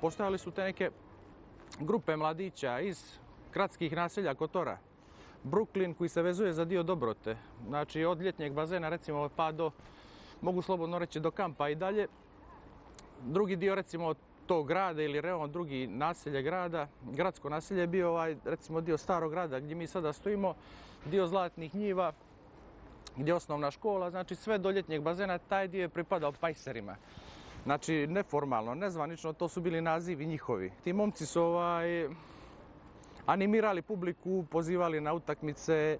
Postojali su te neke grupe mladića iz gradskih naselja Kotora. Brooklyn koji se vezuje za dio Dobrote. Znači od ljetnjeg bazena recimo pa do, mogu slobodno reći do kampa i dalje. Drugi dio recimo od tog grada ili reon drugi naselje grada, gradsko naselje je bio ovaj recimo dio starog grada gdje mi sada stojimo, dio zlatnih njiva, gdje je osnovna škola, znači sve do ljetnjeg bazena, taj dio je pripadao pajserima. Znači, neformalno, nezvanično, to su bili nazivi njihovi. Ti momci su ovaj, animirali publiku, pozivali na utakmice, e,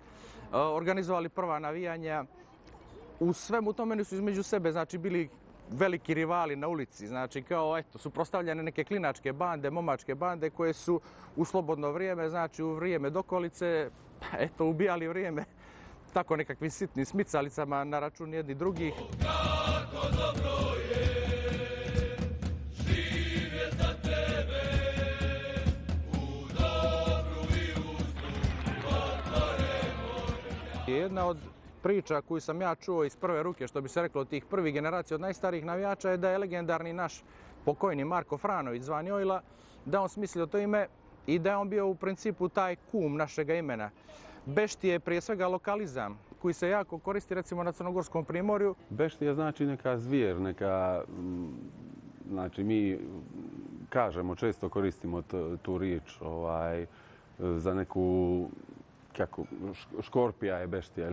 organizovali prva navijanja. U svemu tome su između sebe, znači, bili veliki rivali na ulici, znači kao eto, su prostavljene neke klinačke bande, momačke bande koje su u slobodno vrijeme, znači u vrijeme dokolice, eto, ubijali vrijeme tako nekakvim sitnim smicalicama na račun jedni drugih. Jedna od priča koju sam ja čuo iz prve ruke, što bi se reklo od tih prvih generacija, od najstarijih navijača, je da je legendarni naš pokojni Marko Franović zvan Jojla, da on smislio to ime i da je on bio u principu taj kum našega imena. Bešti je prije svega lokalizam koji se jako koristi recimo na Crnogorskom primorju. Beštija znači neka zvijer, neka, znači mi kažemo, često koristimo tu riječ ovaj, za neku kako, škorpija je beštija.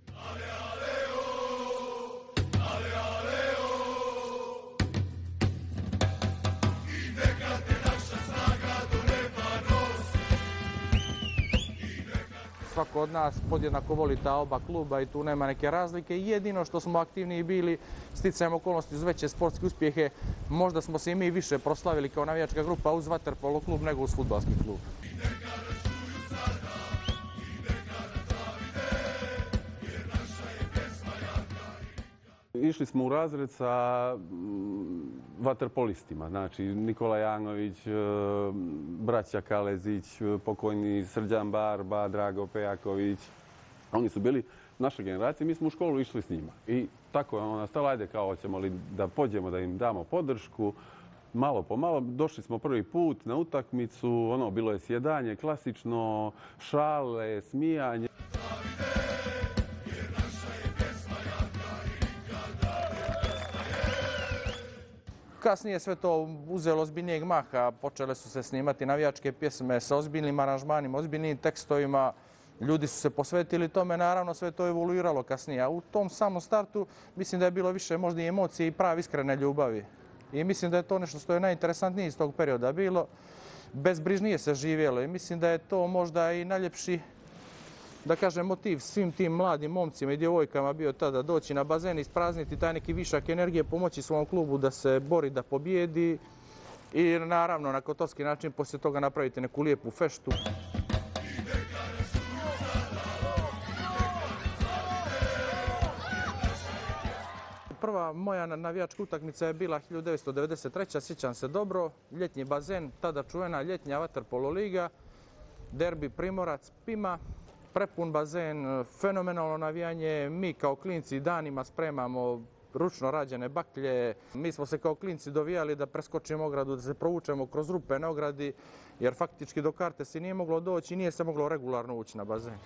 Svako od nas podjednako voli ta oba kluba i tu nema neke razlike. Jedino što smo aktivniji bili sticajem okolnosti uz veće sportske uspjehe, možda smo se i mi više proslavili kao navijačka grupa uz vaterpolo klub nego uz futbalski klub. Išli smo u razred sa mm, vaterpolistima, znači Nikola Janović, e, braća Kalezić, e, pokojni Srđan Barba, Drago Pejaković. Oni su bili naša generacija, mi smo u školu išli s njima. I tako je ono nastalo, ajde kao hoćemo li da pođemo, da im damo podršku. Malo po malo, došli smo prvi put na utakmicu, ono, bilo je sjedanje, klasično, šale, smijanje. Kasnije sve to uzelo ozbiljnijeg maha, počele su se snimati navijačke pjesme sa ozbiljnim aranžmanima, ozbiljnim tekstovima, ljudi su se posvetili tome, naravno sve to evoluiralo kasnije. A u tom samom startu mislim da je bilo više možda i emocije i pravi iskrene ljubavi. I mislim da je to nešto što je najinteresantnije iz tog perioda bilo. Bezbrižnije se živjelo i mislim da je to možda i najljepši da kažem, motiv svim tim mladim momcima i djevojkama bio tada doći na bazen, isprazniti taj neki višak energije, pomoći svom klubu da se bori, da pobjedi i naravno na kotorski način poslije toga napraviti neku lijepu feštu. Prva moja navijačka utakmica je bila 1993. sjećam se dobro, ljetnji bazen, tada čuvena ljetnja vaterpolo liga, derbi Primorac Pima, prepun bazen, fenomenalno navijanje. Mi kao klinci danima spremamo ručno rađene baklje. Mi smo se kao klinci dovijali da preskočimo ogradu, da se provučemo kroz rupe na ogradi, jer faktički do karte se nije moglo doći i nije se moglo regularno ući na bazen.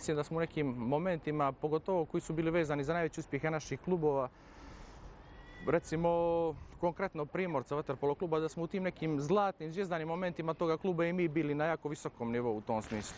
Mislim da smo u nekim momentima, pogotovo koji su bili vezani za najveće uspjehe naših klubova, recimo konkretno Primorca Vaterpolo kluba, da smo u tim nekim zlatnim zvijezdanim momentima toga kluba i mi bili na jako visokom nivou u tom smislu.